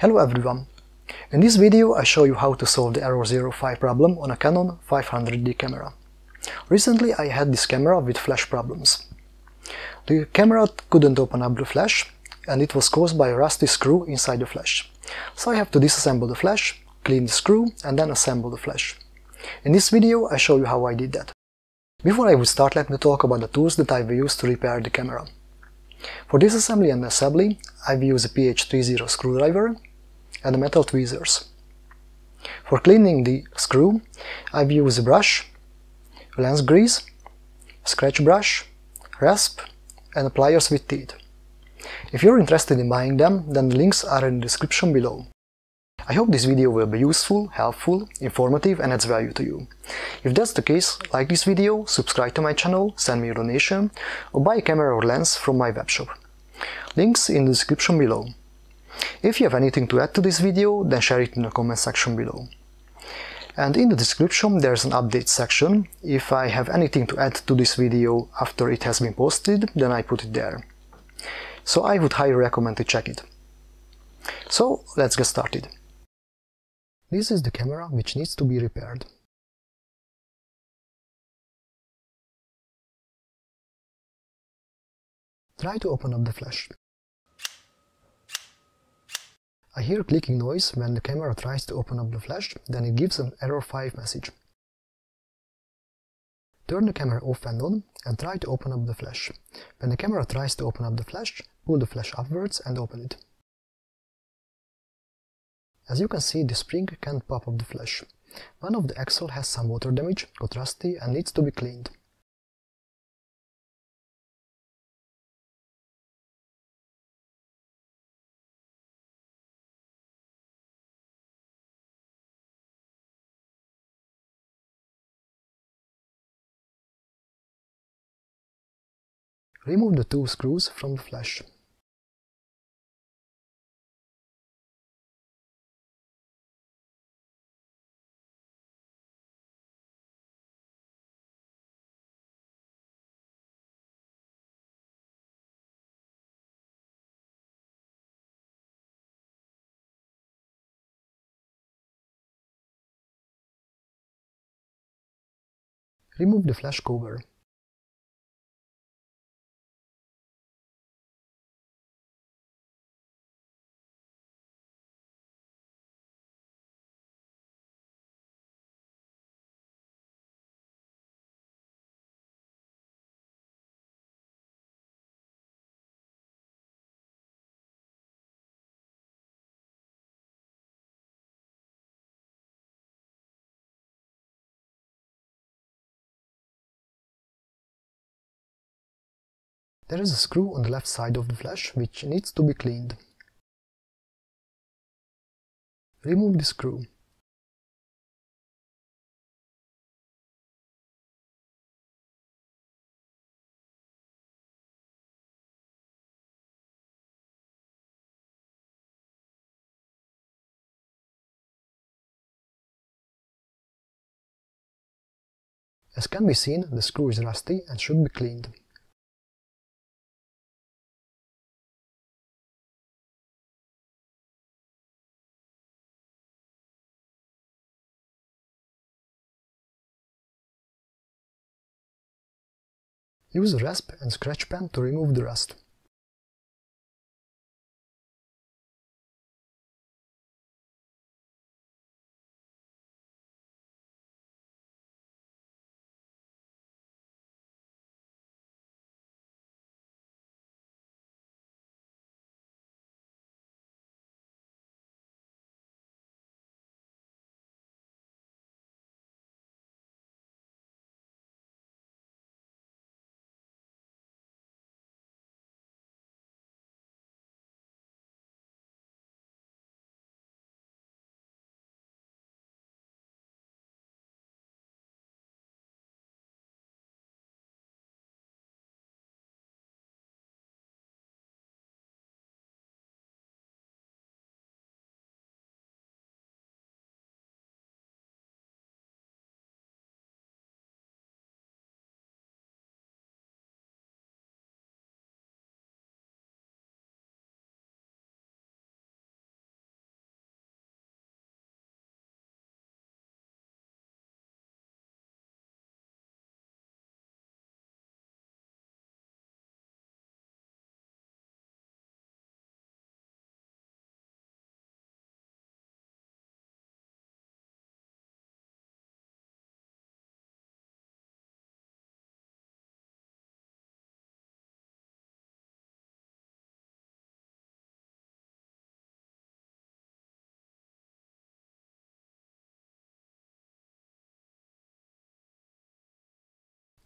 Hello everyone! In this video I show you how to solve the error 05 problem on a Canon 500D camera. Recently I had this camera with flash problems. The camera couldn't open up the flash and it was caused by a rusty screw inside the flash. So I have to disassemble the flash, clean the screw and then assemble the flash. In this video I show you how I did that. Before I would start let me talk about the tools that I will use to repair the camera. For disassembly and assembly I will use a PH30 screwdriver and metal tweezers. For cleaning the screw, I've used a brush, lens grease, scratch brush, rasp and pliers with teeth. If you're interested in buying them, then the links are in the description below. I hope this video will be useful, helpful, informative and adds value to you. If that's the case, like this video, subscribe to my channel, send me a donation, or buy a camera or lens from my webshop. Links in the description below. If you have anything to add to this video, then share it in the comment section below. And in the description there's an update section. If I have anything to add to this video after it has been posted, then I put it there. So I would highly recommend to check it. So let's get started. This is the camera which needs to be repaired. Try to open up the flash. I hear clicking noise when the camera tries to open up the flash, then it gives an error 5 message. Turn the camera off and on and try to open up the flash. When the camera tries to open up the flash, pull the flash upwards and open it. As you can see, the spring can't pop up the flash. One of the axle has some water damage, got rusty and needs to be cleaned. Remove the two screws from the flash. Remove the flash cover. There is a screw on the left side of the flash which needs to be cleaned. Remove the screw. As can be seen, the screw is rusty and should be cleaned. Use a rasp and scratch pen to remove the rust.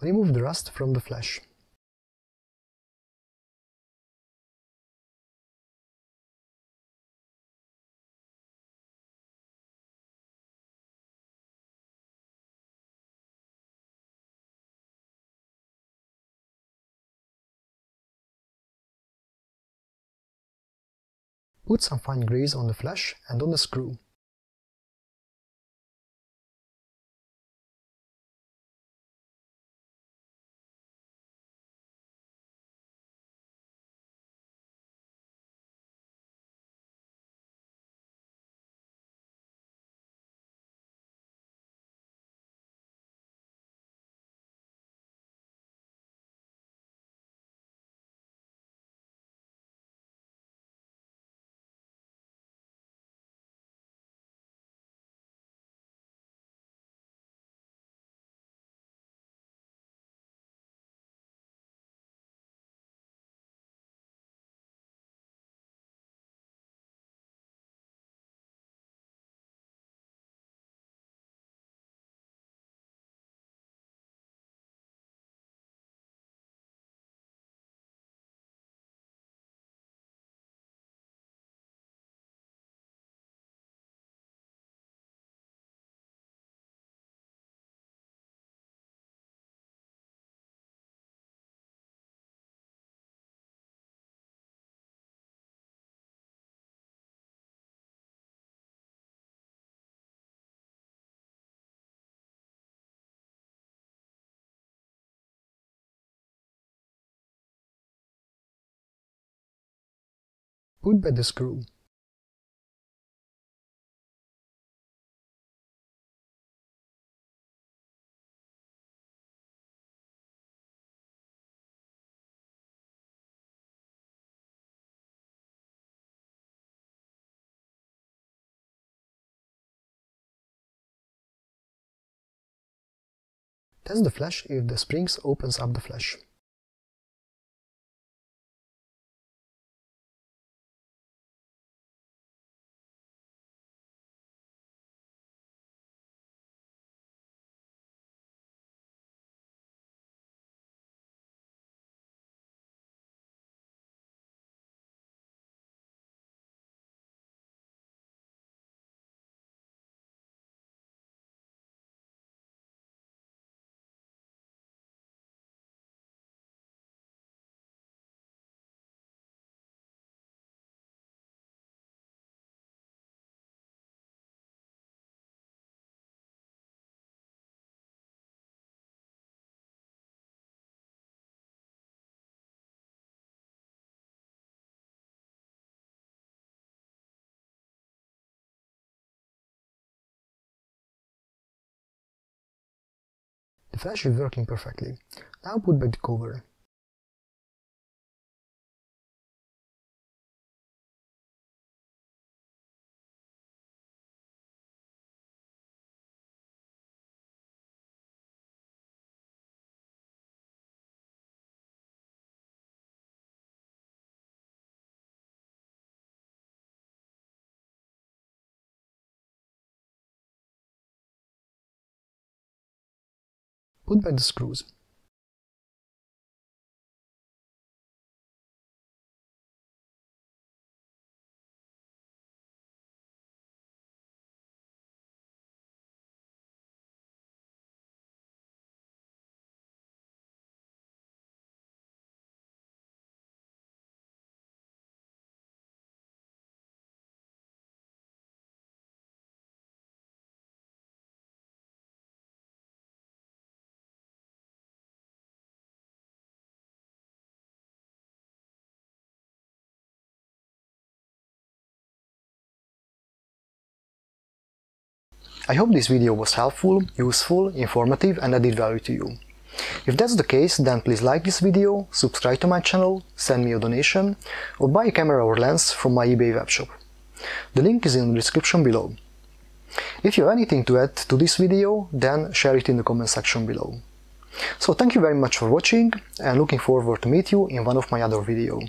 Remove the rust from the flash. Put some fine grease on the flash and on the screw. Put back the screw. Test the flash if the springs opens up the flash. The flash is working perfectly. Now put back the cover. Put back the screws. I hope this video was helpful, useful, informative and added value to you. If that's the case, then please like this video, subscribe to my channel, send me a donation, or buy a camera or lens from my eBay webshop. The link is in the description below. If you have anything to add to this video, then share it in the comment section below. So thank you very much for watching and looking forward to meet you in one of my other videos.